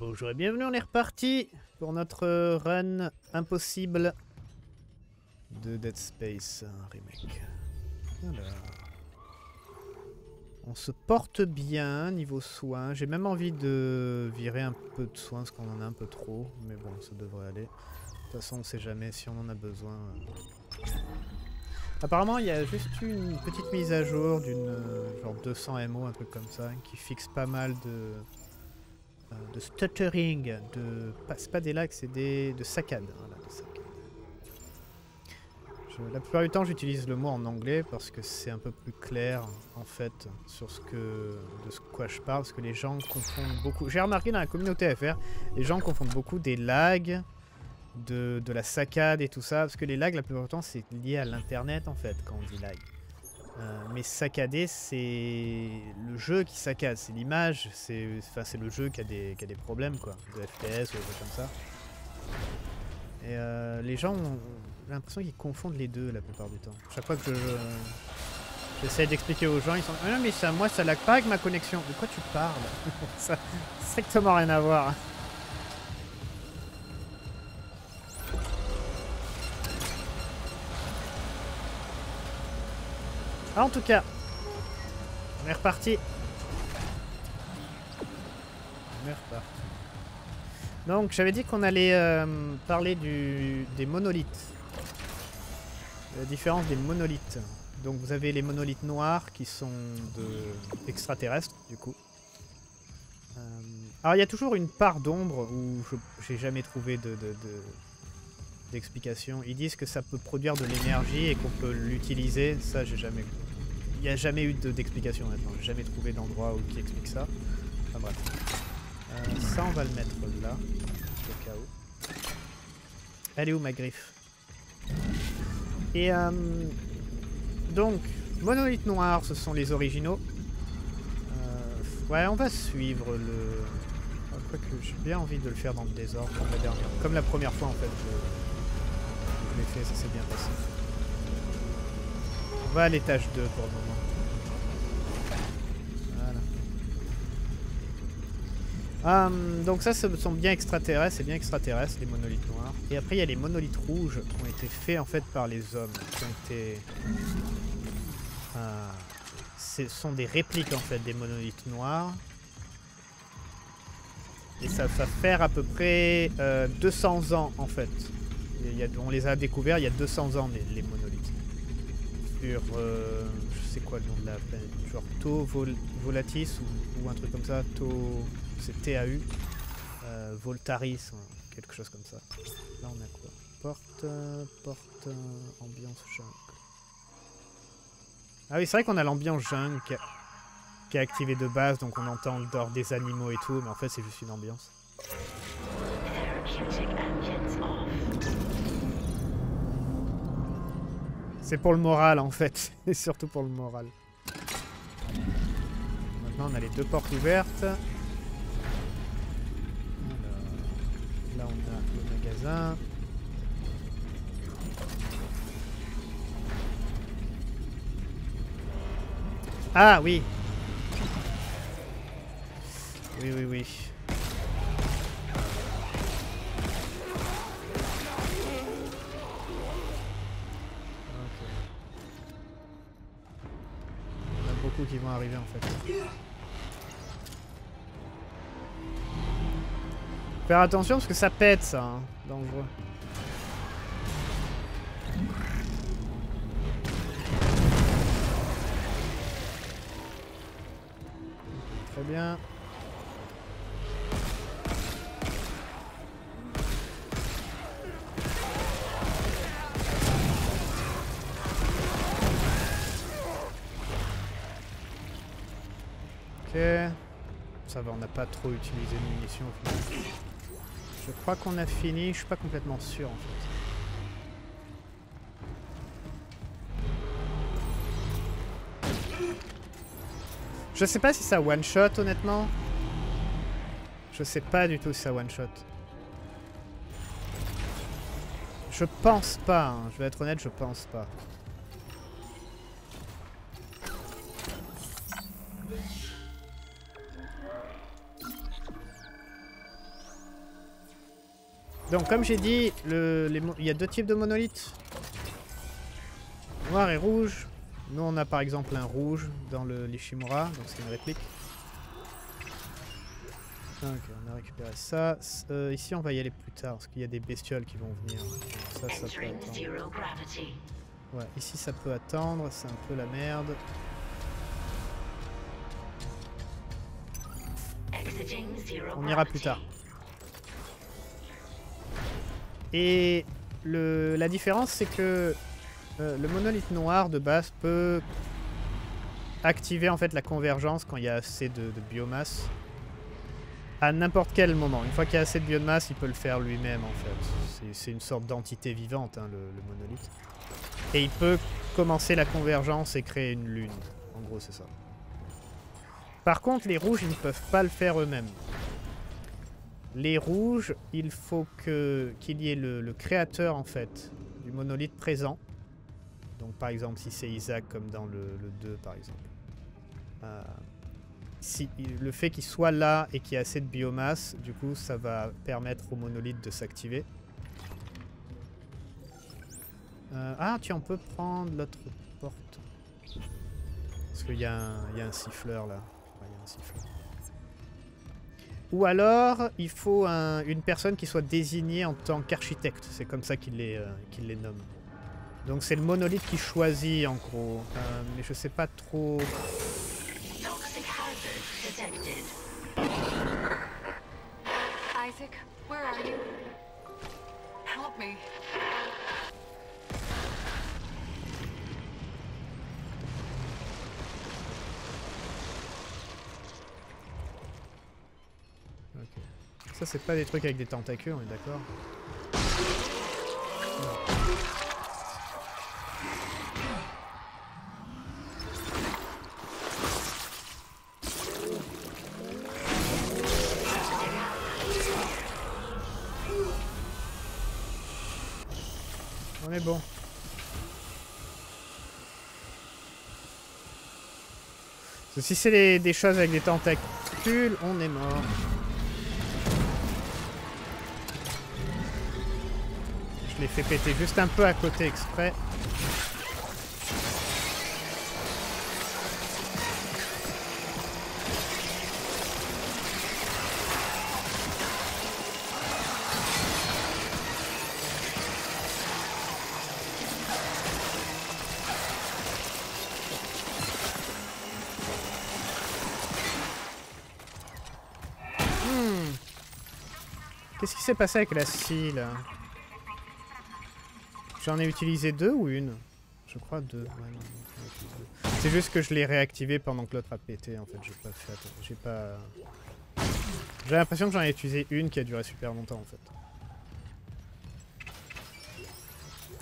Bonjour et bienvenue, on est reparti pour notre run impossible de Dead Space remake. On se porte bien niveau soins. J'ai même envie de virer un peu de soins parce qu'on en a un peu trop. Mais bon, ça devrait aller. De toute façon, on sait jamais si on en a besoin. Apparemment, il y a juste une petite mise à jour d'une euh, genre 200 MO, un truc comme ça, qui fixe pas mal de, euh, de stuttering, de c'est pas des lags, c'est des de saccades. Je- la plupart du temps, j'utilise le mot en anglais parce que c'est un peu plus clair en fait sur ce que de ce quoi je parle, parce que les gens confondent beaucoup. J'ai remarqué dans la communauté FR, les gens confondent beaucoup des lags de, de la saccade et tout ça, parce que les lags, la plupart du temps, c'est lié à l'internet en fait, quand on dit lag. Euh, mais saccader, c'est le jeu qui saccade, c'est l'image, c'est le jeu qui a, des, qui a des problèmes, quoi, de FPS ou des trucs comme ça. Et euh, les gens ont l'impression qu'ils confondent les deux la plupart du temps. Chaque fois que je j'essaie d'expliquer aux gens, ils sont ah non mais ça, moi ça lag pas avec ma connexion. De quoi tu parles? Ça a strictement rien à voir. Ah, en tout cas, on est reparti. On est reparti. Donc, j'avais dit qu'on allait euh, parler du, des monolithes. La différence des monolithes. Donc, vous avez les monolithes noirs qui sont de extraterrestres, du coup. Euh, alors, il y a toujours une part d'ombre où j'ai jamais trouvé de- d'explication. Ils disent que ça peut produire de l'énergie et qu'on peut l'utiliser. Ça, j'ai jamais. Il n'y a jamais eu de- d'explication maintenant. J'ai jamais trouvé d'endroit où qui explique ça. Enfin bref. Euh, ça, on va le mettre là, au cas où. Elle est où ma griffe? Et euh, donc, monolithe noir, ce sont les originaux. Euh, ouais, on va suivre le. Quoique j'ai bien envie de le faire dans le désordre comme la dernière. Comme la première fois en fait. Ça s'est bien passé. On va à l'étage 2 pour le moment. Hum, donc ça, ce sont bien extraterrestres, c'est bien extraterrestres, les monolithes noirs. Et après, il y a les monolithes rouges qui ont été faits en fait par les hommes, qui ont été... euh, ce sont des répliques en fait des monolithes noirs. Et ça va faire à peu près euh, 200 ans en fait. On les a découverts il y a 200 ans les, monolithes. Sur, euh, je sais quoi le nom de la planète, genre Tau Vol- Volatis ou, un truc comme ça, Tau, c'est TAU, euh, Voltaris, ou quelque chose comme ça. Là on a quoi? Porte, porte, ambiance jungle. Ah oui, c'est vrai qu'on a l'ambiance jungle qui, est activée de base, donc on entend le dehors des animaux et tout, mais en fait c'est juste une ambiance. C'est pour le moral en fait, et surtout pour le moral. Maintenant on a les deux portes ouvertes. Là on a le magasin. Ah oui Oui oui oui. Qui vont arriver en fait. Faire attention parce que ça pète ça, hein. dangereux. Très bien. Ça va, on n'a pas trop utilisé de munitions au final. Je crois qu'on a fini, je suis pas complètement sûr en fait. Je sais pas si ça one shot honnêtement. Je sais pas du tout si ça one shot. Je pense pas, hein. je vais être honnête, je pense pas. Donc comme j'ai dit, le- les mo- il y a deux types de monolithes. Noir et rouge. Nous on a par exemple un rouge dans le l'Ishimura, donc c'est une réplique. Ok, on a récupéré ça. Euh, ici on va y aller plus tard, parce qu'il y a des bestioles qui vont venir. Ça, ça peut Entering attendre. zero gravity. Ouais, ici ça peut attendre, c'est un peu la merde. On ira plus tard. Et le, la différence, c'est que euh, le monolithe noir de base peut activer en fait la convergence quand il y a assez de, biomasse à n'importe quel moment. Une fois qu'il y a assez de biomasse, il peut le faire lui-même en fait. C'est- C'est une sorte d'entité vivante, hein, le, le monolithe. Et il peut commencer la convergence et créer une lune. En gros, c'est ça. Par contre, les rouges, ils ne peuvent pas le faire eux-mêmes. Les rouges, il faut que qu'il y ait le, créateur en fait du monolithe présent. Donc par exemple si c'est Isaac comme dans le, le 2 par exemple. Euh, si, le fait qu'il soit là et qu'il y ait assez de biomasse, du coup ça va permettre au monolithe de s'activer. Euh, ah tiens on peut prendre l'autre porte. Parce qu'il y, y a un siffleur là. Ouais, un siffleur. Ou alors, il faut un- une personne qui soit désignée en tant qu'architecte. C'est comme ça qu'il les, euh, nomme. Donc c'est le monolithe qui choisit en gros. Euh, mais je sais pas trop. Isaac, me. Ok. Ça c'est pas des trucs avec des tentacules, on est d'accord On est bon. Si c'est des choses avec des tentacules, on est mort. Je l'ai fait péter juste un peu à côté exprès. Hmm. Qu'est-ce qui s'est passé avec la scie J'en ai utilisé deux ou une Je crois deux. Ouais. C'est juste que je l'ai réactivé pendant que l'autre a pété en fait. J'ai pas fait. J'ai pas. J'ai l'impression que j'en ai utilisé une qui a duré super longtemps en fait.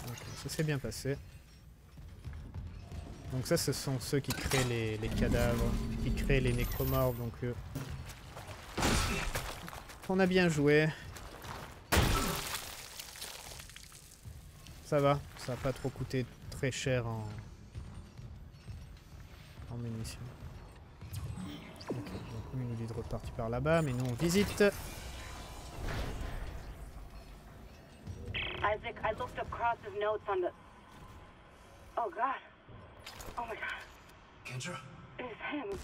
Ok, ça s'est bien passé. Donc ça, ce sont ceux qui créent les, les cadavres, qui créent les nécromorphes, donc euh, on a bien joué. Ça va, ça va pas trop coûté très cher en, en munitions. Ok, donc lui, il nous dit de repartir par là-bas, mais nous on visite. Isaac, I looked up Cross's notes on the. Oh God. Oh my God. Kendra? It is him.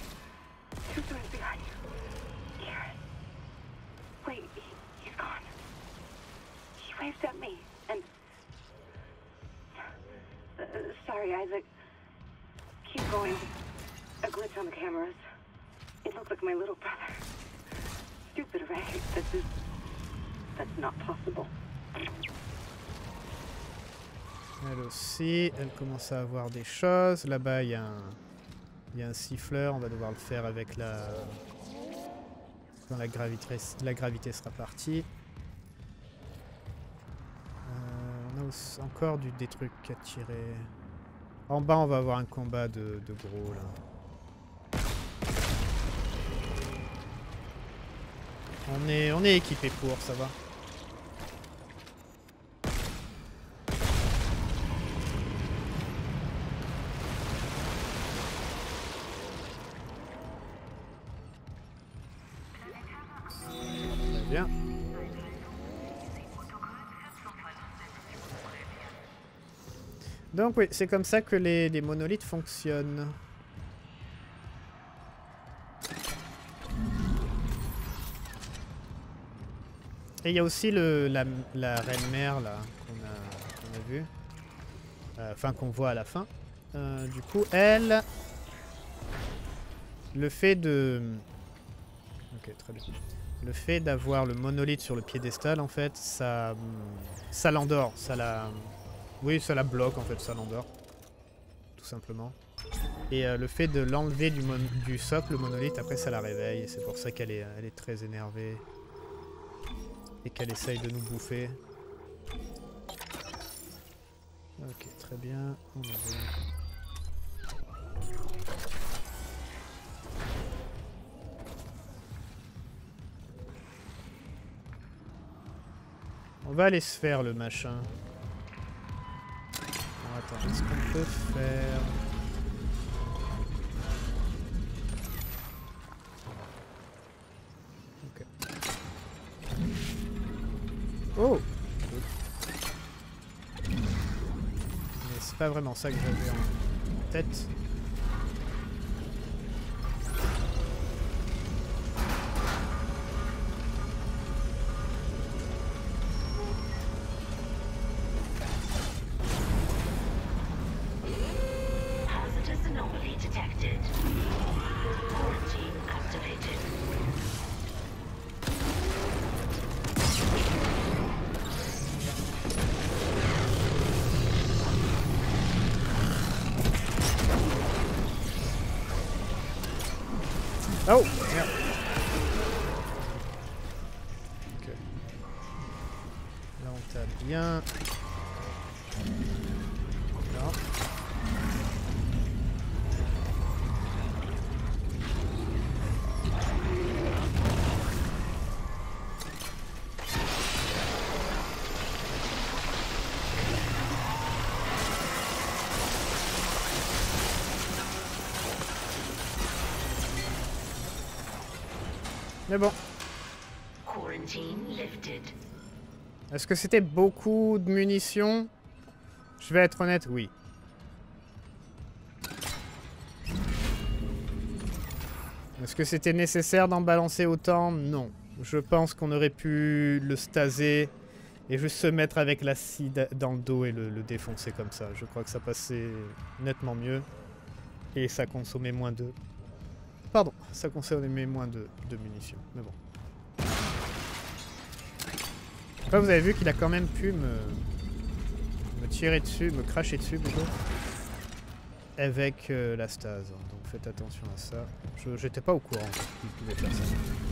Two doors behind you. Kieran. Wait, he, he's gone. He waved at me, and. Uh, sorry, Isaac. Keep going. A glitch on the cameras. It looked like my little brother. Stupid, right? This is. That's not possible. Elle aussi, elle commence à avoir des choses. Là-bas, il y, a un- y a un siffleur, on va devoir le faire avec la... Quand la gravité, la gravité sera partie. Euh, on a aussi encore du, des trucs à tirer. En bas, on va avoir un combat de, gros, là. On est, on est équipé pour, ça va. Oui, c'est comme ça que les, monolithes fonctionnent. Et il y a aussi le, la, reine mère là qu'on a, qu'on a vu. Euh, Enfin qu'on voit à la fin. Euh, du coup, elle... Le fait de... Ok, très bien. Le fait d'avoir le monolithe sur le piédestal, en fait, ça... Ça l'endort, ça la... Oui, ça la bloque, en fait, ça l'endort. Tout simplement. Et euh, le fait de l'enlever du, du socle, le monolithe, après ça la réveille. C'est pour ça qu'elle est, elle est très énervée. Et qu'elle essaye de nous bouffer. Ok, très bien. On va. On va aller se faire le machin. Attends, est-ce qu'on peut faire... Ok. Oh Mais c'est pas vraiment ça que j'avais en tête. Est-ce que c'était beaucoup de munitions? Je vais être honnête, oui. Est-ce que c'était nécessaire d'en balancer autant? Non. Je pense qu'on aurait pu le staser et juste se mettre avec l'acide dans le dos et le, défoncer comme ça. Je crois que ça passait nettement mieux. Et ça consommait moins de... Pardon, ça consommait moins de munitions. Mais bon. Vous avez vu qu'il a quand même pu me, me tirer dessus, me cracher dessus plutôt, avec euh, la stase. Donc faites attention à ça. J'étais pas au courant qu'il pouvait faire ça.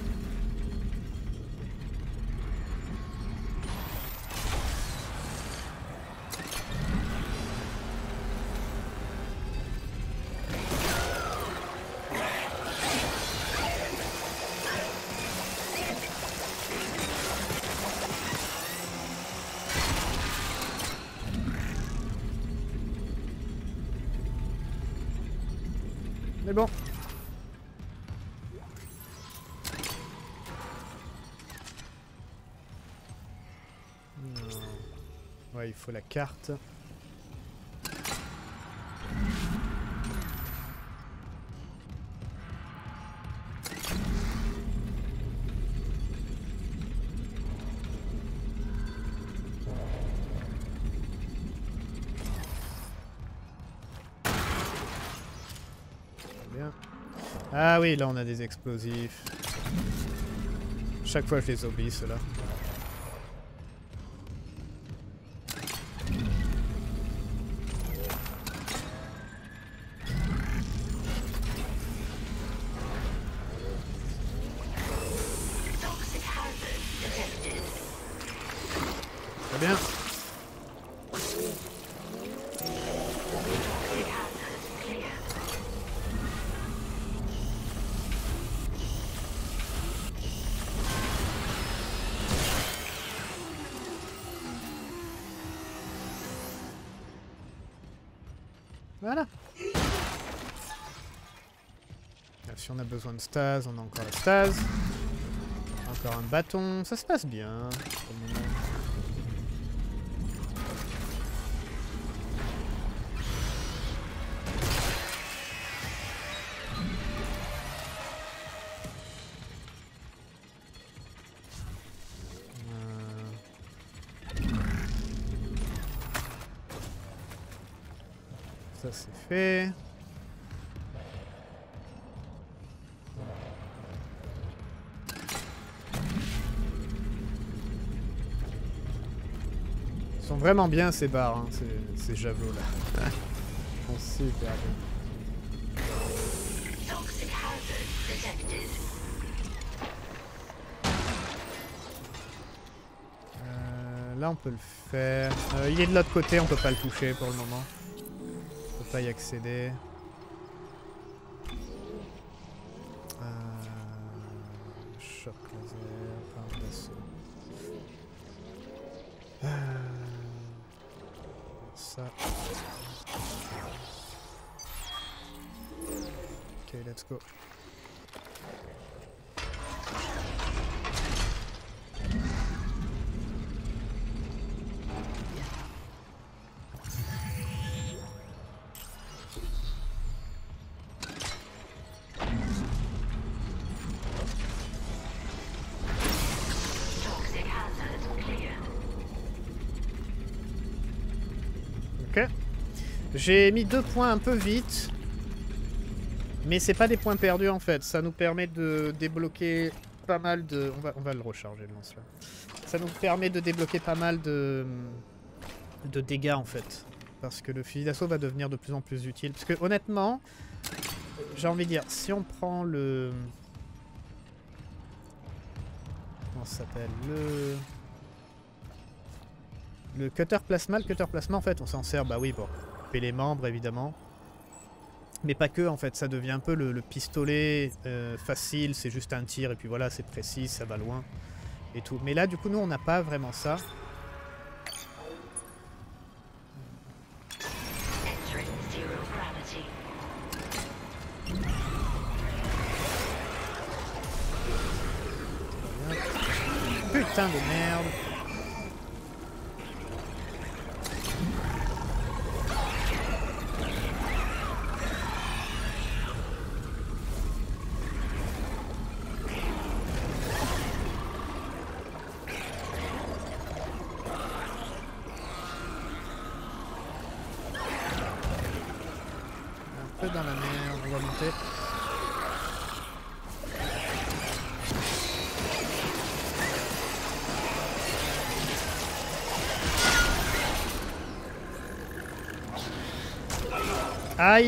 Ah oui, là on a des explosifs. Chaque fois je les oublie ceux-là. Voilà. Là, si on a besoin de stase, on a encore la stase. Encore un bâton, ça se passe bien. pour. Ils sont vraiment bien ces barres, hein, ces, javelots là. Ils sont super bien. Euh, là on peut le faire. Euh, il est de l'autre côté, on peut pas le toucher pour le moment. Pas y accéder. J'ai mis deux points un peu vite. Mais c'est pas des points perdus en fait. Ça nous permet de débloquer pas mal de. On va, on va le recharger le lance là. Ça nous permet de débloquer pas mal de. de dégâts en fait. Parce que le fusil d'assaut va devenir de plus en plus utile. Parce que honnêtement, j'ai envie de dire, si on prend le. Comment ça s'appelle? Le. Le cutter plasma, le cutter plasma en fait on s'en sert bah oui pour les membres évidemment. Mais pas que en fait, ça devient un peu le, le pistolet euh, facile, c'est juste un tir et puis voilà c'est précis, ça va loin et tout. Mais là du coup nous on n'a pas vraiment ça. Putain de merde Je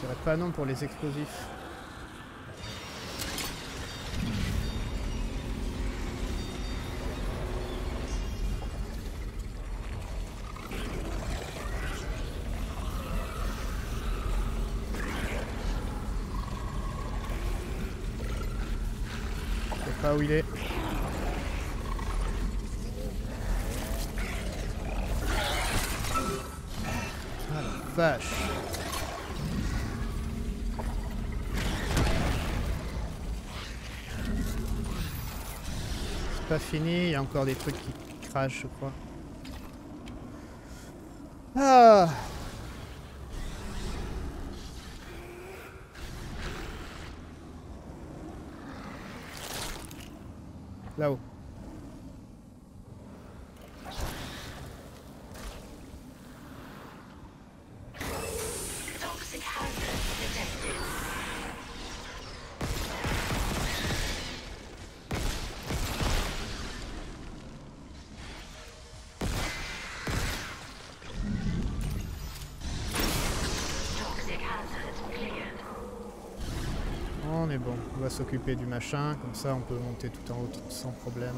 dirais pas non pour les explosifs. Je sais pas où il est. Ah la vache. C'est pas fini, il y a encore des trucs qui crachent, je crois. Ah s'occuper du machin, comme ça on peut monter tout en haut sans problème.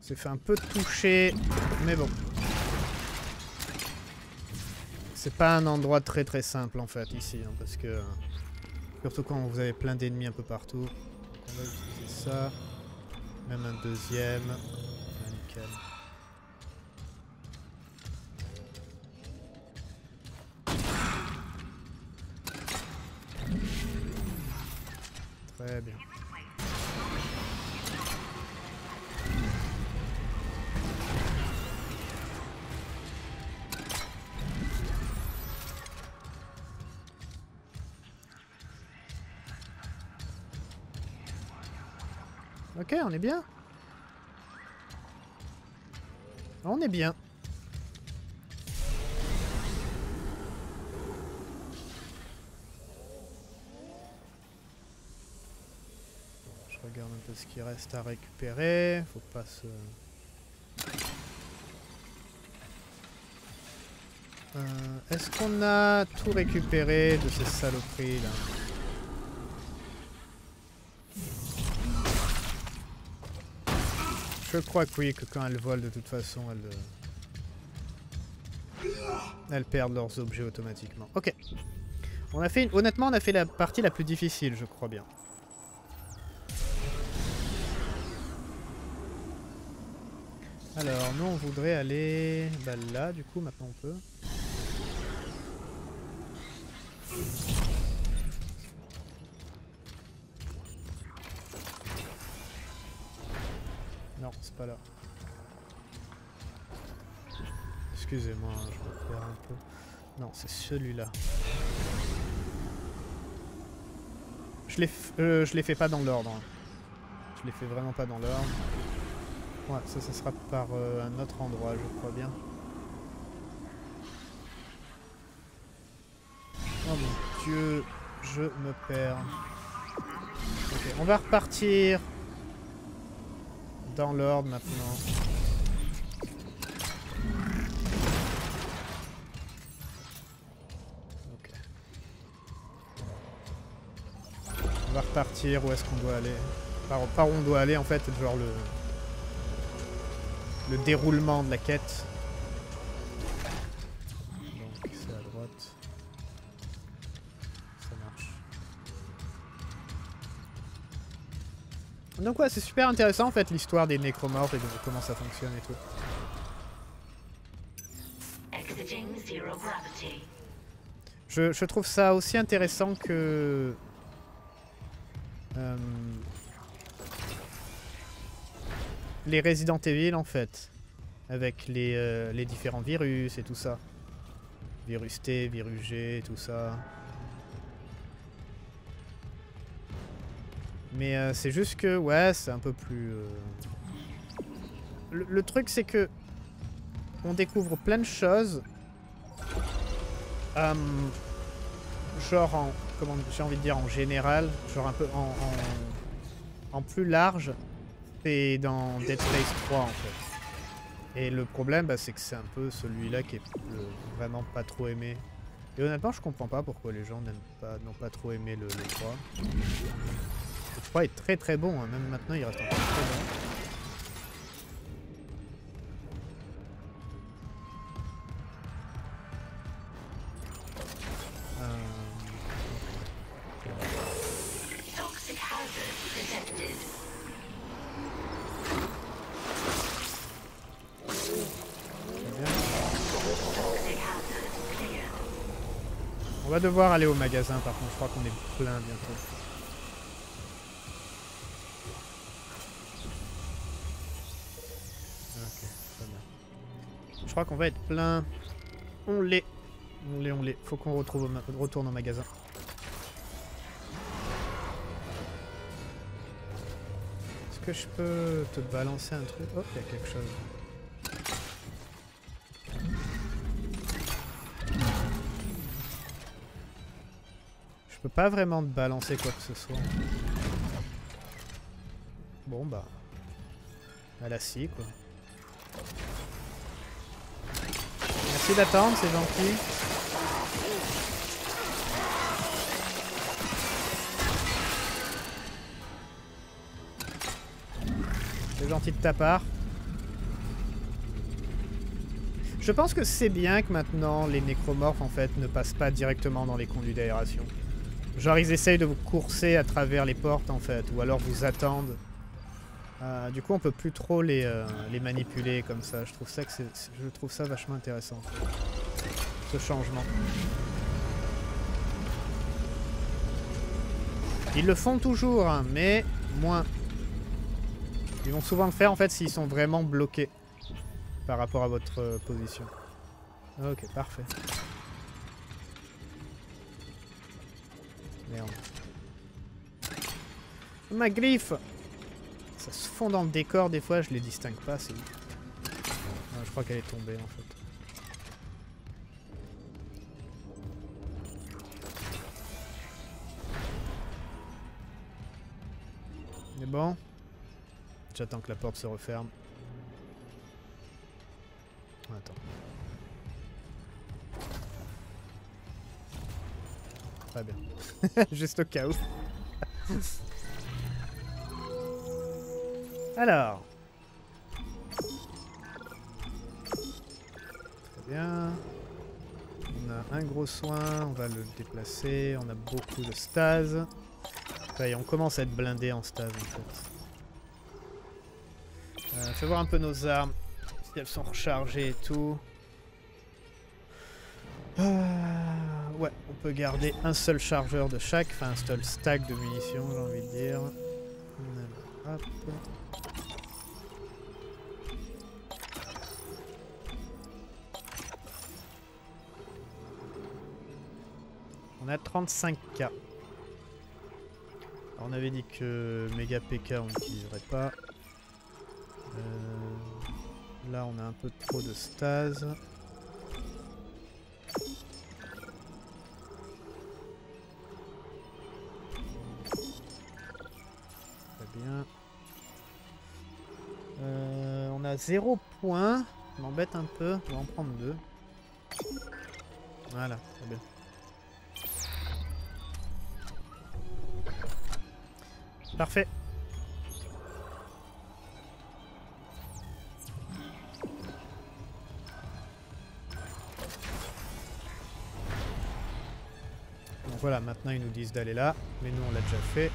C'est fait un peu toucher, mais bon. C'est pas un endroit très très simple en fait ici, hein, parce que... surtout quand vous avez plein d'ennemis un peu partout. On va utiliser ça. Même un deuxième. Ah, nickel. Très bien. Ok, on est bien. On est bien. Je regarde un peu ce qui reste à récupérer. Faut pas se... Euh, Est-ce qu'on a tout récupéré de ces saloperies là Je crois que oui, que quand elles volent de toute façon, elles... euh, Elles perdent leurs objets automatiquement. Ok. On a fait Honnêtement, on a fait la partie la plus difficile, je crois bien. Alors, nous, on voudrait aller... Bah là, du coup, maintenant on peut. Excusez-moi, hein, je me perds un peu. Non, c'est celui-là. Je les, euh, je les fais pas dans l'ordre. hein. Je les fais vraiment pas dans l'ordre. Ouais, ça, ça sera par euh, un autre endroit, je crois bien. Oh mon dieu, je me perds. Ok, on va repartir dans l'ordre maintenant. On va repartir, où est-ce qu'on doit aller? Par, par où on doit aller en fait, genre le, le déroulement de la quête? Donc ouais, c'est super intéressant en fait l'histoire des nécromorphes et de comment ça fonctionne et tout. Je, je trouve ça aussi intéressant que... euh, les Resident Evil en fait. Avec les, euh, les différents virus et tout ça. Virus T, virus G, tout ça. Mais euh, c'est juste que, ouais, c'est un peu plus... euh, Le, truc c'est que... On découvre plein de choses. Euh, genre en comment j'ai envie de dire en général genre un peu en, en, plus large c'est dans Dead Space 3 en fait et le problème bah, c'est que c'est un peu celui-là qui est vraiment pas trop aimé et honnêtement je comprends pas pourquoi les gens n'ont pas trop aimé le 3 3 est très très bon hein. même maintenant il reste encore très bon Euh. On va devoir aller au magasin par contre, je crois qu'on est plein bientôt. Crois qu'on va être plein. On l'est. On l'est, on l'est. Faut qu'on retrouve au retourne au magasin. Est-ce que je peux te balancer un truc? Oh, il y a quelque chose. Je peux pas vraiment te balancer quoi que ce soit. Bon bah. À la scie quoi. Merci d'attendre, c'est gentil. C'est gentil de ta part. Je pense que c'est bien que maintenant les nécromorphes en fait ne passent pas directement dans les conduits d'aération. Genre ils essayent de vous courser à travers les portes en fait, ou alors vous attendent. Euh, du coup on peut plus trop les, euh, les manipuler comme ça. Je trouve ça, que je trouve ça vachement intéressant. Ce changement. Ils le font toujours, hein, mais moins. Ils vont souvent le faire en fait s'ils sont vraiment bloqués par rapport à votre euh, position. Ok, parfait. Merde. Ma griffe Ça se fond dans le décor des fois, je les distingue pas, c'est. Ah, je crois qu'elle est tombée en fait. Mais bon. J'attends que la porte se referme. Attends. Très bien. Juste au cas où. Alors. Très bien. On a un gros soin, on va le déplacer. On a beaucoup de stase. Ça on commence à être blindé en stase en fait. Euh, fais voir un peu nos armes. Si elles sont rechargées et tout. Euh, ouais, on peut garder un seul chargeur de chaque, enfin un seul stack de munitions, j'ai envie de dire. Hop. On a 35k. Alors, on avait dit que méga PK on n'utiliserait pas. Euh, là on a un peu trop de stase. Très bien. Euh, on a 0 points. M'embête un peu. On va en prendre deux. Voilà, très bien. Parfait. Donc voilà, maintenant ils nous disent d'aller là, mais nous on l'a déjà fait.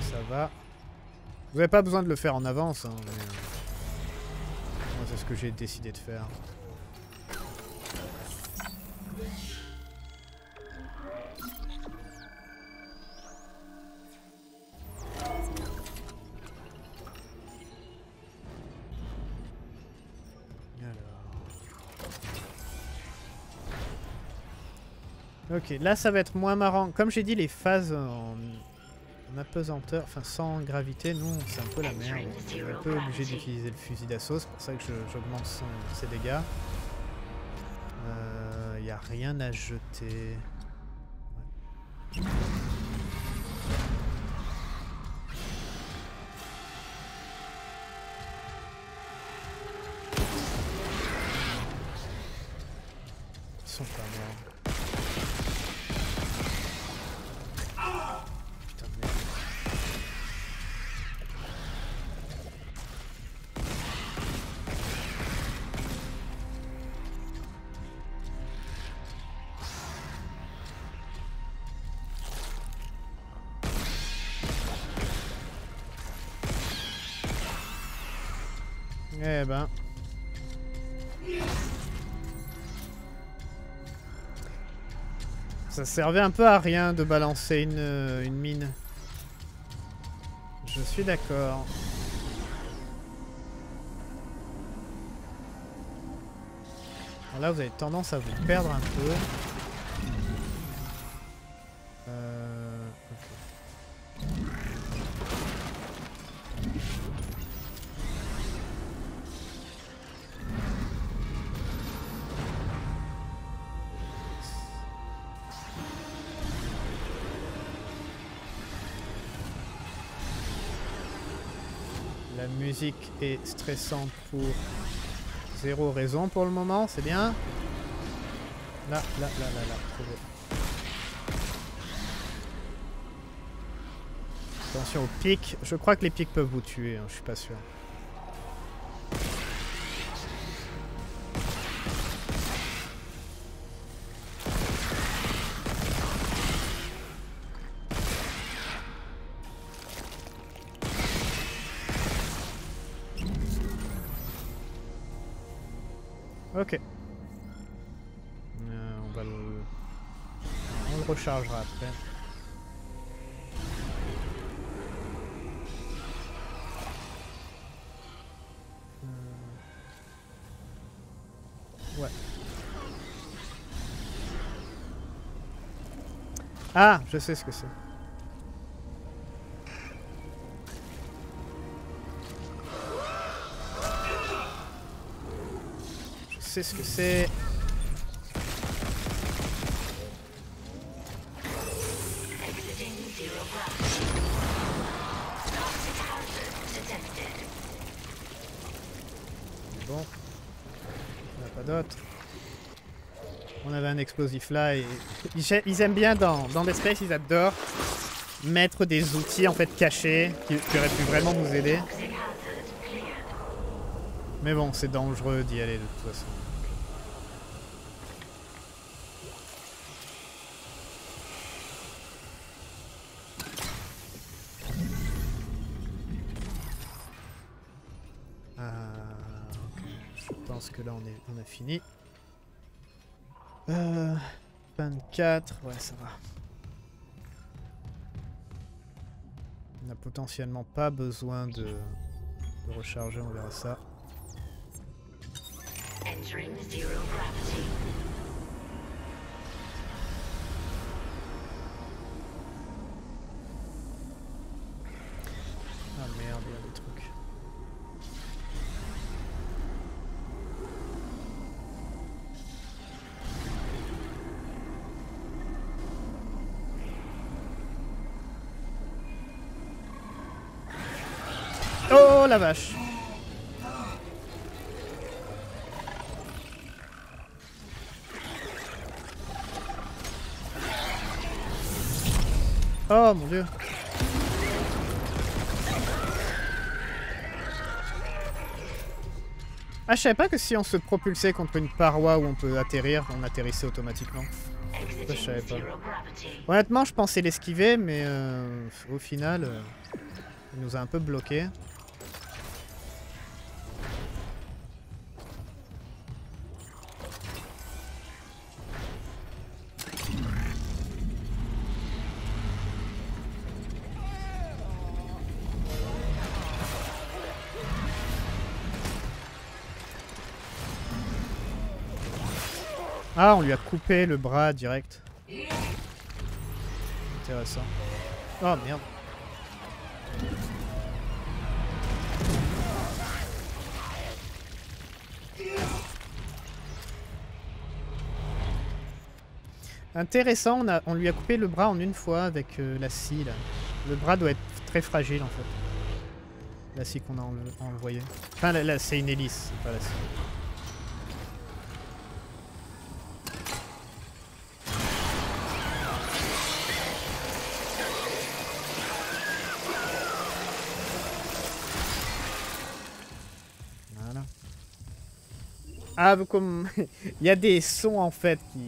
Ça va. Vous n'avez pas besoin de le faire en avance, hein, euh, moi c'est ce que j'ai décidé de faire. Ok, là ça va être moins marrant. Comme j'ai dit, les phases en, apesanteur, enfin sans gravité, nous c'est un peu la merde. On est un peu obligé d'utiliser le fusil d'assaut, c'est pour ça que j'augmente ses dégâts. Rien à jeter. Ça servait un peu à rien de balancer une, euh, mine. Je suis d'accord. Là, vous avez tendance à vous perdre un peu. Musique est stressante pour zéro raison pour le moment, c'est bien. Là, là, là, là, là, trop. Attention aux pics. Je crois que les pics peuvent vous tuer, hein, je suis pas sûr. Rechargera après. Euh, Ouais. Ah, je sais ce que c'est. Je sais ce que c'est. Exiting zero gravity. Toxic hazard detected. Bon. Il n'y en a pas d'autres. On avait un explosif là et ils, aiment bien dans, dans ils adorent mettre des outils en fait cachés qui, auraient pu vraiment nous aider. Mais bon, c'est dangereux d'y aller de toute façon. Ok. Je pense que là on, est, on a fini. Euh, 24, ouais ça va. On n'a potentiellement pas besoin de, recharger, on verra ça. Entering zero. Vache Oh mon dieu Ah, je savais pas que si on se propulsait contre une paroi où on peut atterrir, on atterrissait automatiquement. je savais pas. Honnêtement, je pensais l'esquiver, mais euh, au final, euh, il nous a un peu bloqué. Ah, on lui a coupé le bras direct. Intéressant. Oh merde. Intéressant, on, lui a coupé le bras en une fois avec euh, la scie là. Le bras doit être très fragile en fait. La scie qu'on a envoyée. Enfin là, là, c'est une hélice, c'est pas la scie. Ah, vous comme il y a des sons en fait qui.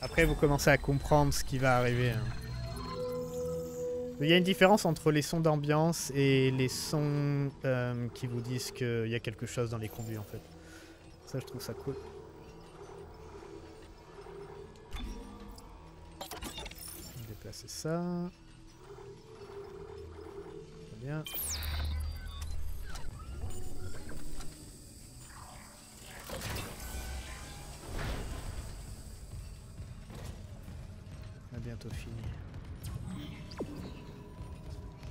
Après, vous commencez à comprendre ce qui va arriver. hein. Il y a une différence entre les sons d'ambiance et les sons euh, qui vous disent qu'il y a quelque chose dans les conduits en fait. Ça, je trouve ça cool. Déplacer ça. Très bien. Bientôt fini.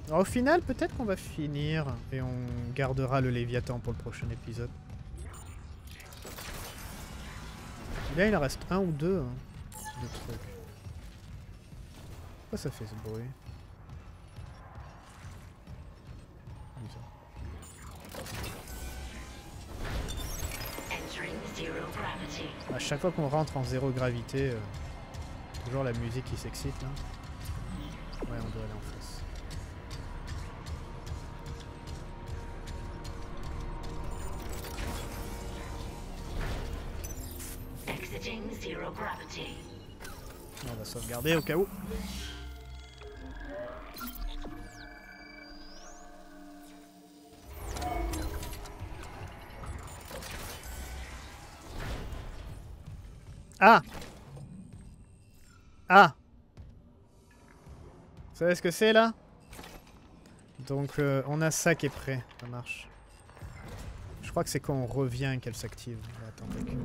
Alors, au final, peut-être qu'on va finir et on gardera le Léviathan pour le prochain épisode. Là, il en reste un ou deux hein, de trucs. Pourquoi ça fait ce bruit. À chaque fois qu'on rentre en zéro gravité, euh, toujours la musique qui s'excite là. Ouais, on doit aller en face. Exiting zero gravity. On va sauvegarder au cas où. Ah ah Vous savez ce que c'est là? Donc euh, on a ça qui est prêt, ça marche. Je crois que c'est quand on revient qu'elle s'active. Attendez.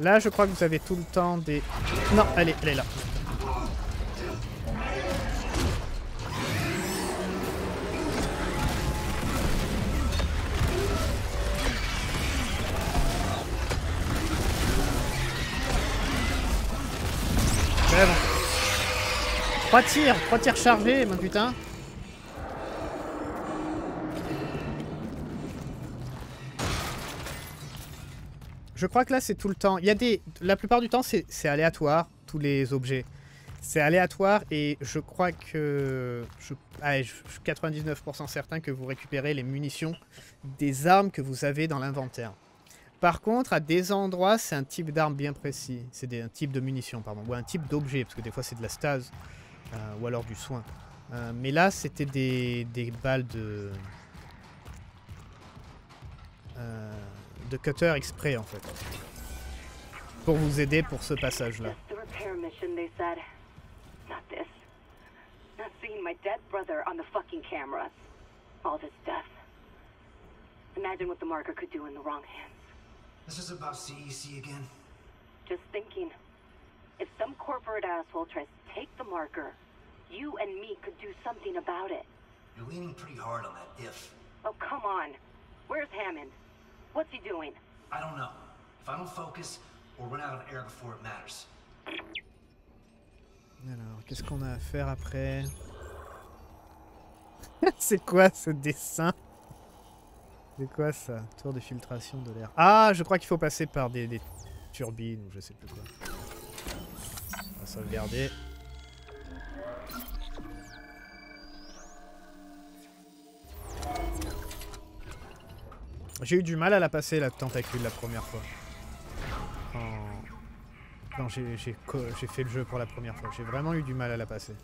Là, je crois que vous avez tout le temps des... Non, allez, elle est là. 3 tirs, 3 tirs chargés, mon putain. Je crois que là c'est tout le temps. Il y a des, la plupart du temps c'est aléatoire tous les objets. C'est aléatoire et je crois que je, allez, je suis 99% certain que vous récupérez les munitions des armes que vous avez dans l'inventaire. Par contre, à des endroits, c'est un type d'arme bien précis. C'est un type de munition, pardon, ou un type d'objet, parce que des fois c'est de la stase euh, ou alors du soin. Euh, mais là, c'était des, des balles de. euh, de cutter exprès en fait. Pour vous aider pour ce passage-là. Just the repair mission, they said. Not this. Not seeing my dead brother on the fucking cameras. All this death. Imagine what the marker could do in the wrong hands. This is about CEC again. Just thinking. If some corporate asshole tries to take the marker, you and me could do something about it. You're leaning pretty hard on that if. Oh, come on. Where's Hammond? What's he doing? I don't know. If I don't focus, we'll run out of air before it matters. Alors, qu'est-ce qu'on a à faire après? C'est quoi ce dessin? C'est quoi ça? Tour de filtration de l'air. Ah, je crois qu'il faut passer par des, des turbines ou je sais plus quoi. On va sauvegarder. J'ai eu du mal à la passer la tentacule la première fois. Quand, j'ai fait le jeu pour la première fois. J'ai vraiment eu du mal à la passer.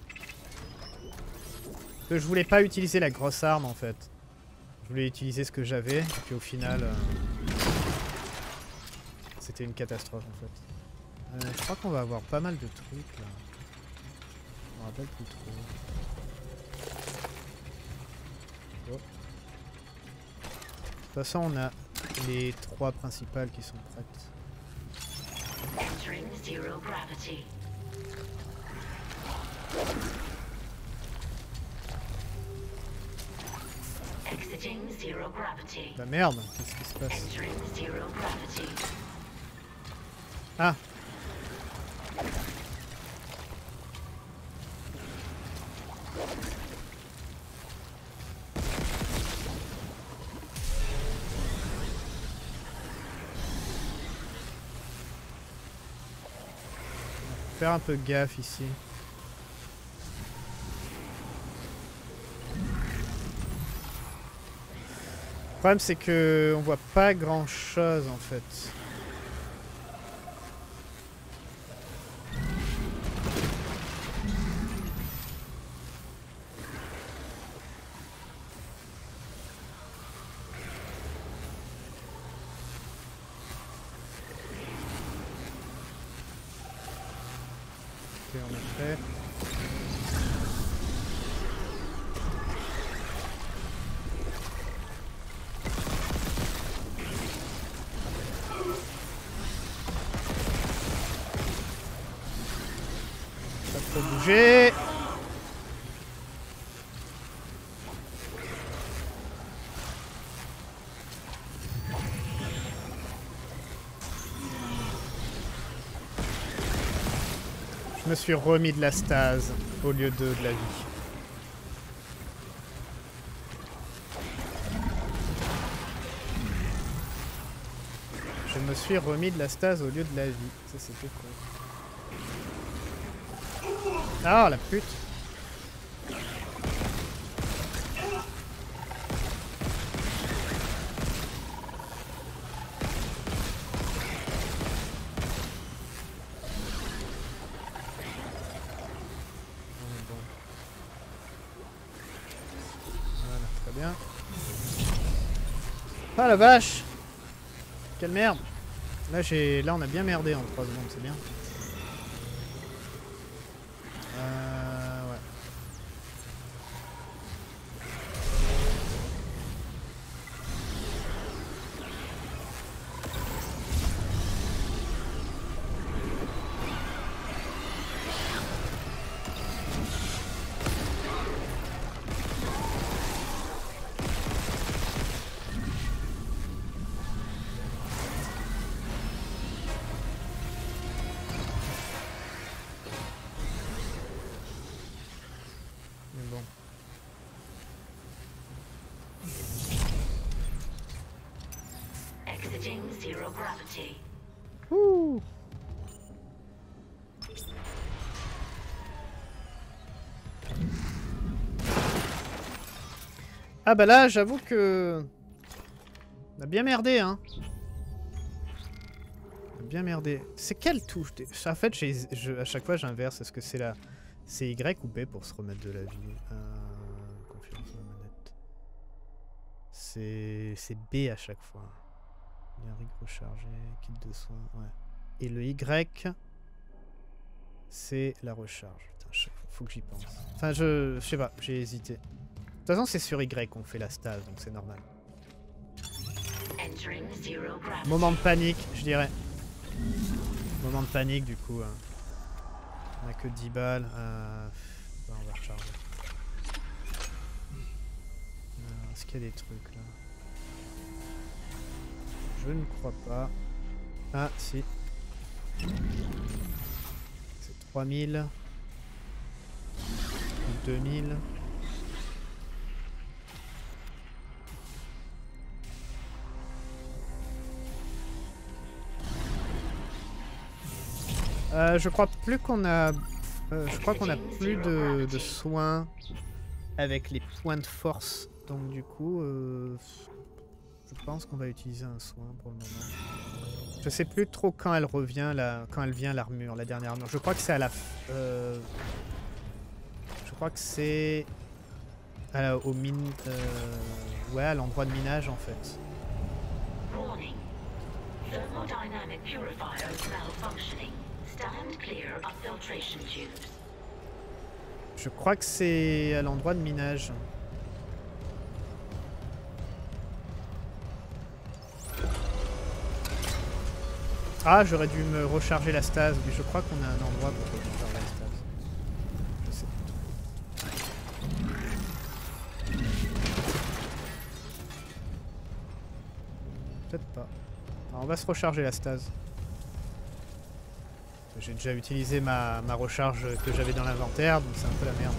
Je voulais pas utiliser la grosse arme en fait. Je voulais utiliser ce que j'avais, et puis au final... euh, C'était une catastrophe en fait. Euh, je crois qu'on va avoir pas mal de trucs là. Je me rappelle plus trop. Toute façon on a les trois principales qui sont prêtes. Entering zero gravity. Exiting zero gravity. Bah merde, qu'est-ce qui se passe? Ah Faire un peu gaffe ici. Le problème c'est que on voit pas grand chose en fait. Ok, on est prêt. Pas trop bouger. Je me suis remis de la stase au lieu de, de la vie. Je me suis remis de la stase au lieu de la vie. Ça c'était quoi? Ah la pute On est bon. Voilà, très bien. Ah la vache Quelle merde Là. Là on a bien merdé en 3 secondes, c'est bien. Zero gravity. Ah bah là, j'avoue que... On a bien merdé, hein. On a bien merdé. C'est quelle touche En fait, à chaque fois, j'inverse. Est-ce que c'est la... C'est Y ou B pour se remettre de la vie? Euh, manette. C'est B à chaque fois. Lyrique rechargé, kit de soins, ouais. Et le Y, c'est la recharge. Putain, faut que j'y pense. Enfin, je, je sais pas, j'ai hésité. De toute façon, c'est sur Y qu'on fait la stase, donc c'est normal. Moment de panique, je dirais. Moment de panique, du coup. hein. On a que 10 balles. euh, ouais, on va recharger. Euh, Est-ce qu'il y a des trucs là? Je ne crois pas. Ah, si. C'est 3000. 2000. Euh, je crois plus qu'on a. euh, je crois qu'on a plus de, soins avec les points de force. Donc du coup, euh, pense qu'on va utiliser un soin pour le moment. Je sais plus trop quand elle revient, la, quand elle vient l'armure, la dernière armure. Je crois que c'est à la. f- euh, je crois que c'est au mine. euh, ouais, à l'endroit de minage en fait. Warning. Thermodynamic purifiers malfunctioning. Stand clear of filtration tubes. Je crois que c'est à l'endroit de minage. Ah, j'aurais dû me recharger la stase. Oui, je crois qu'on a un endroit pour recharger la stase. Je sais. Peut-être pas. Alors, on va se recharger la stase. J'ai déjà utilisé ma, ma recharge que j'avais dans l'inventaire, donc c'est un peu la merde.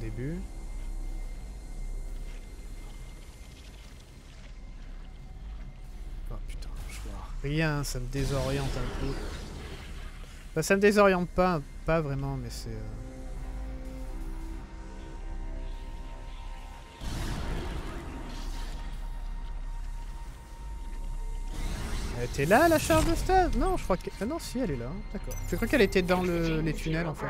Début Oh putain, je vois rien, ça me désoriente un peu. Enfin, ça me désoriente pas, pas vraiment, mais c'est... euh, Elle était là la charge de stade Non, je crois que. Ah non, si, elle est là. D'accord. Je crois qu'elle était dans le, les tunnels en fait.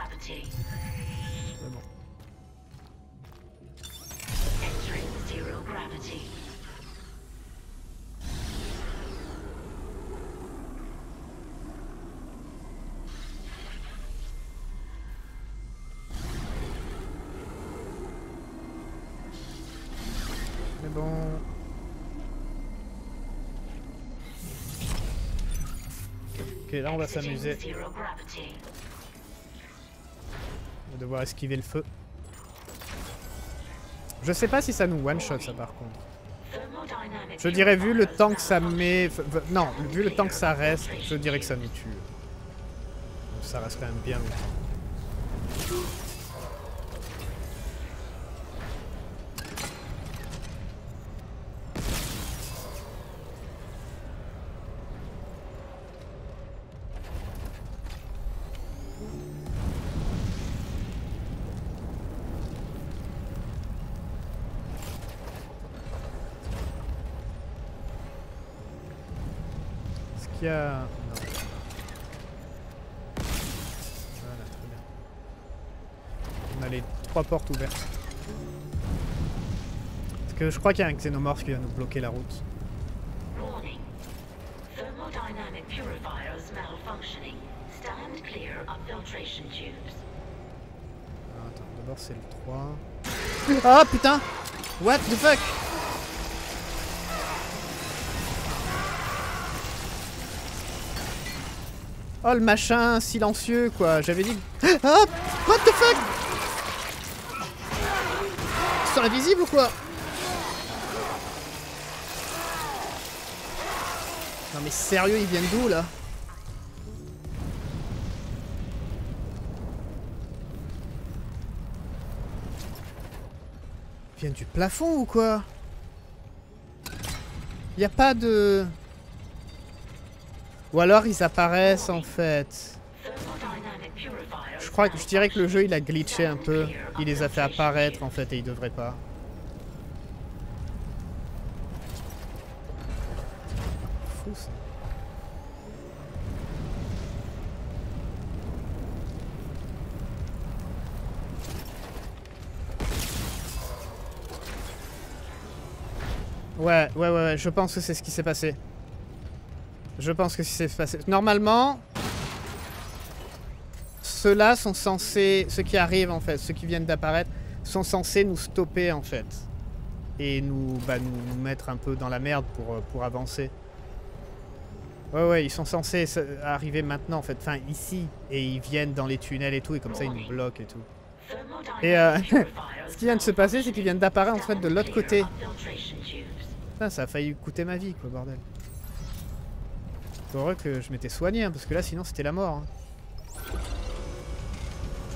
Mais bon. Ok, là on va s'amuser. On va devoir esquiver le feu. Je sais pas si ça nous one shot ça par contre. Je dirais vu le temps que ça met. Non, vu le temps que ça reste, je dirais que ça nous tue. Donc ça reste quand même bien longtemps. porte ouverte. Parce que je crois qu'il y a un xénomorphe qui va nous bloquer la route. Ah, attends, d'abord c'est le 3. Ah oh, putain. What the fuck? Oh le machin silencieux quoi, j'avais dit... Ah What the fuck? Sont invisibles ou quoi Non mais sérieux, ils viennent d'où là Ils viennent du plafond ou quoi Y a pas de... Ou alors ils apparaissent en fait. Je dirais que le jeu il a glitché un peu. Il les a fait apparaître en fait et il devrait pas. Fou ça. Ouais, ouais, ouais, ouais, je pense que c'est ce qui s'est passé. Je pense que c'est ce qui s'est passé. Normalement, ceux-là sont censés, ceux qui arrivent en fait, ceux qui viennent d'apparaître, sont censés nous stopper en fait. Et nous, bah, nous, mettre un peu dans la merde pour, euh, pour avancer. Ouais, ouais, ils sont censés arriver maintenant en fait, enfin ici. Et ils viennent dans les tunnels et tout, et comme ça ils nous bloquent et tout. Et euh, ce qui vient de se passer, c'est qu'ils viennent d'apparaître en fait de l'autre côté. Putain, ça a failli coûter ma vie quoi, bordel. C'est heureux que je m'étais soigné, hein, parce que là sinon c'était la mort. hein.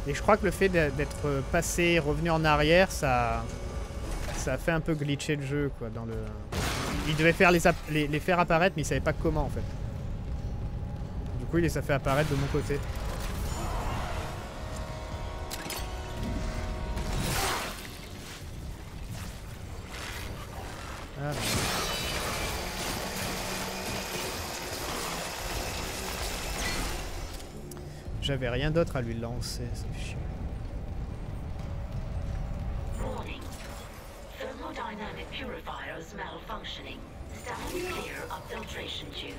Et je crois que le fait d'être passé, revenu en arrière, ça, ça a fait un peu glitcher le jeu, quoi. Il devait faire les, les faire apparaître, mais il savait pas comment, en fait. Du coup, il les a fait apparaître de mon côté. Ah, J'avais rien d'autre à lui lancer, of filtration tubes.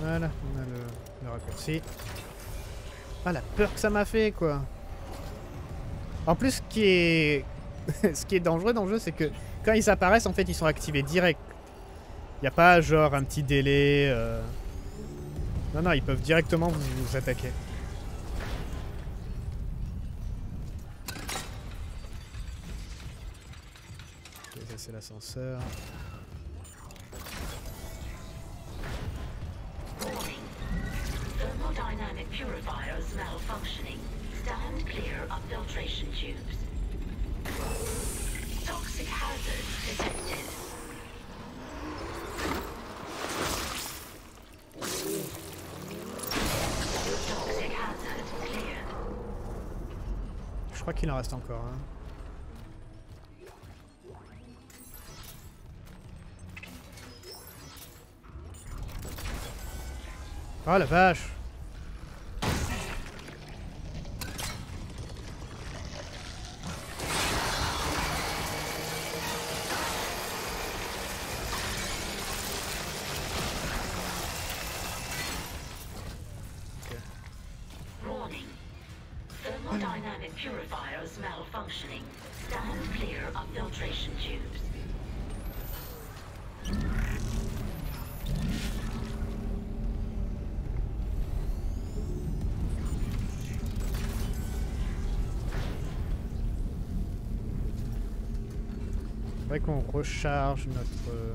Voilà, on a le, le raccourci. Ah la peur que ça m'a fait quoi En plus ce qui est dangereux dans le jeu c'est que quand ils apparaissent en fait ils sont activés direct. Il n'y a pas genre un petit délai. euh. Non non ils peuvent directement vous, attaquer. Ça c'est l'ascenseur. Reste encore un. Oh la vache Stand clear of filtration tubes. Qu'on recharge notre... euh,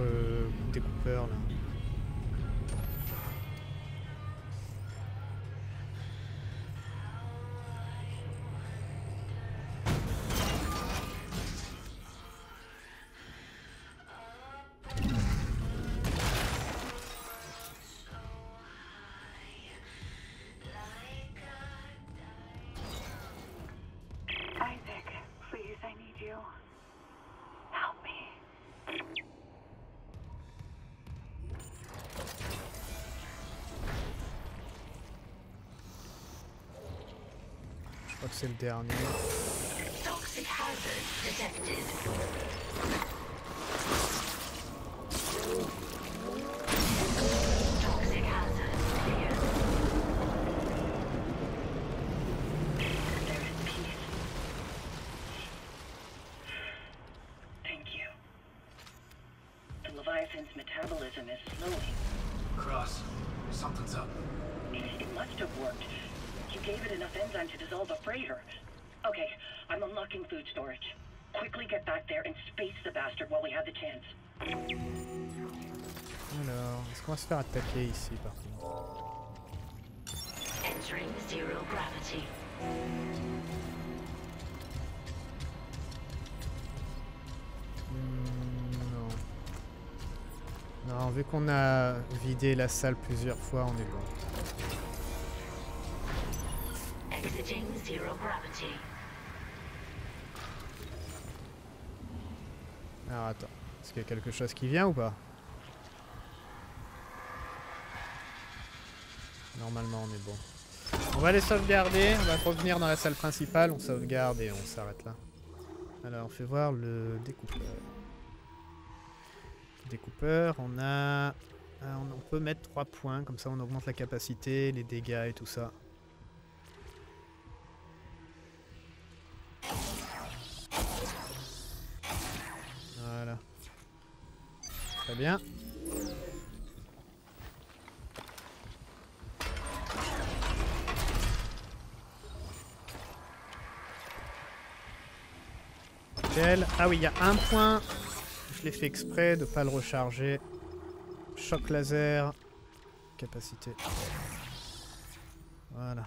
euh, découpeur. Je crois que c'est le dernier. Toxic hazard detected. Enzyme to dissolve a freighter. Okay, I'm unlocking food storage. Quickly get back there and space the bastard while we have the chance. Alors, est-ce qu'on va se faire attaquer ici par contre Entering zero gravity. Hmm, Non. Non, vu qu'on a vidé la salle plusieurs fois, on est bon. Alors attends, est-ce qu'il y a quelque chose qui vient ou pas Normalement on est bon. On va les sauvegarder, on va revenir dans la salle principale, on sauvegarde et on s'arrête là. Alors on fait voir le découpeur. Découpeur, on a... on on peut mettre 3 points, comme ça on augmente la capacité, les dégâts et tout ça. Très bien. Ah oui, il y a un point. Je l'ai fait exprès de pas le recharger. Choc laser. Capacité. Voilà.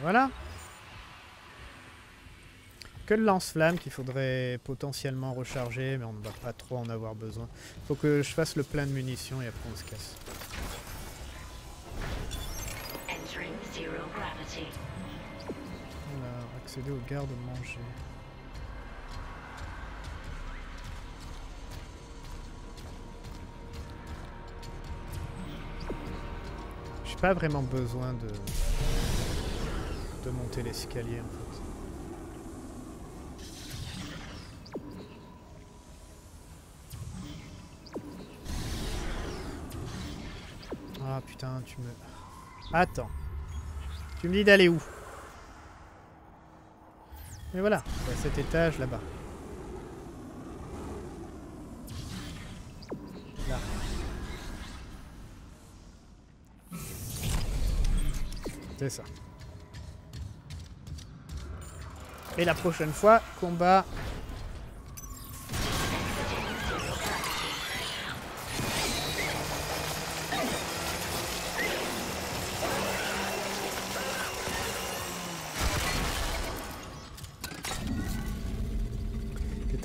Voilà. Que le lance-flamme qu'il faudrait potentiellement recharger, mais on ne va pas trop en avoir besoin. Faut que je fasse le plein de munitions et après on se casse. Voilà, accéder aux gardes-manger. J'ai pas vraiment besoin de de monter l'escalier en fait. Putain, tu me... Attends. Tu me dis d'aller où? Mais voilà, à cet étage là-bas. Là. C'est ça. Et la prochaine fois, combat.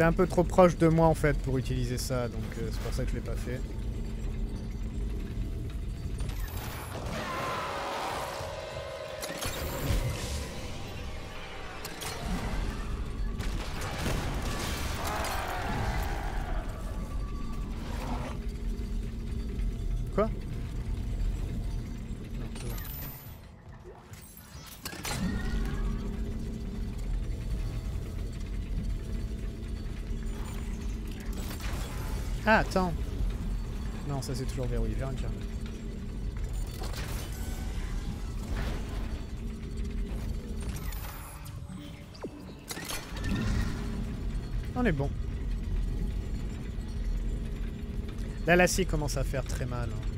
Un peu trop proche de moi en fait pour utiliser ça, donc euh, c'est pour ça que je l'ai pas fait. Ah, attends. Non, ça c'est toujours verrouillé. Vers une germe. On est bon. Là, la scie commence à faire très mal. hein.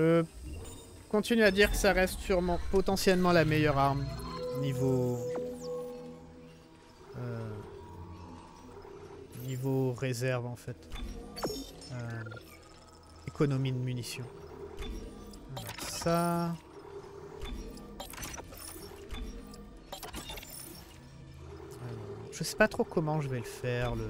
Je continue à dire que ça reste sûrement potentiellement la meilleure arme niveau euh, niveau réserve en fait. Euh, économie de munitions. Ça. Je sais pas trop comment je vais le faire le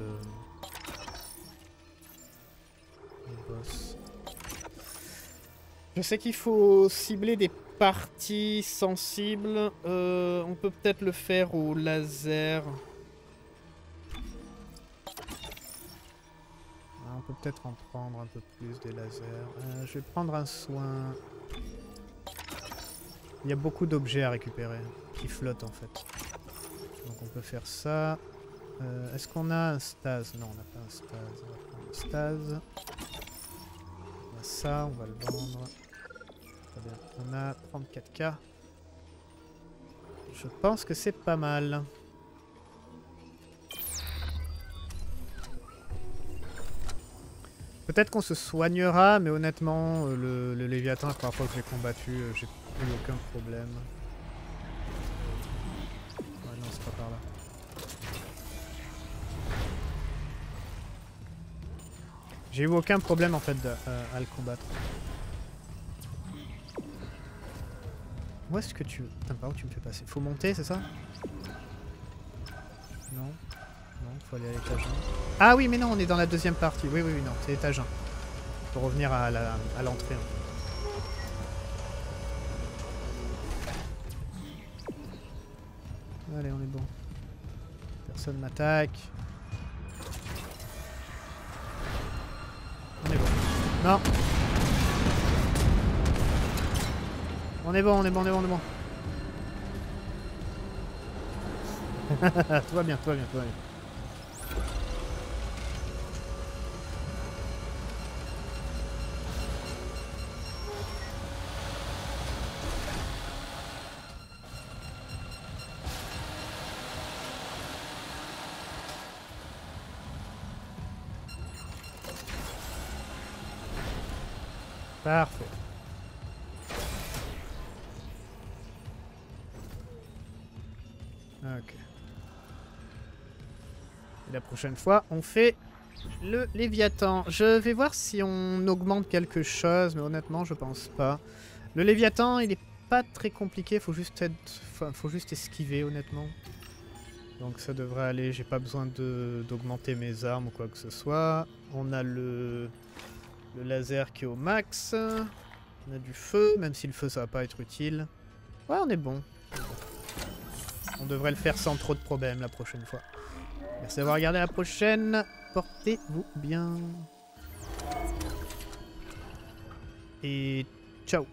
Je sais qu'il faut cibler des parties sensibles. Euh, on peut peut-être le faire au laser. Ah, On peut peut-être en prendre un peu plus des lasers. Euh, je vais prendre un soin. Il y a beaucoup d'objets à récupérer qui flottent en fait. Donc on peut faire ça. Euh, Est-ce qu'on a un stase? Non, on n'a pas un stase. On va prendre un stase. On a ça, on va le vendre. On a 34k. Je pense que c'est pas mal. Peut-être qu'on se soignera, mais honnêtement, euh, le, Léviathan, la première fois que j'ai combattu, euh, j'ai eu aucun problème. Ouais, non, c'est pas par là. J'ai eu aucun problème en fait euh, à le combattre. Où est-ce que tu... Putain, par où tu me fais passer? Faut monter, c'est ça? Non. Non, faut aller à l'étage 1. Ah oui, mais non, on est dans la deuxième partie. Oui, oui, oui, non, c'est l'étage 1. Faut revenir à l'entrée. Allez, on est bon. Personne m'attaque. On est bon. Non On est bon, on est bon, on est bon, on est bon. tout va bien, tout va bien, tout va bien. Fois, on fait le Léviathan. Je vais voir si on augmente quelque chose, mais honnêtement, je pense pas. Le Léviathan, il est pas très compliqué, faut juste être... faut juste esquiver, honnêtement. Donc ça devrait aller, j'ai pas besoin d'augmenter mes armes ou quoi que ce soit. On a le, le laser qui est au max. On a du feu, même si le feu ça va pas être utile. Ouais, on est bon. On devrait le faire sans trop de problèmes la prochaine fois. Merci d'avoir regardé la prochaine. Portez-vous bien. Et ciao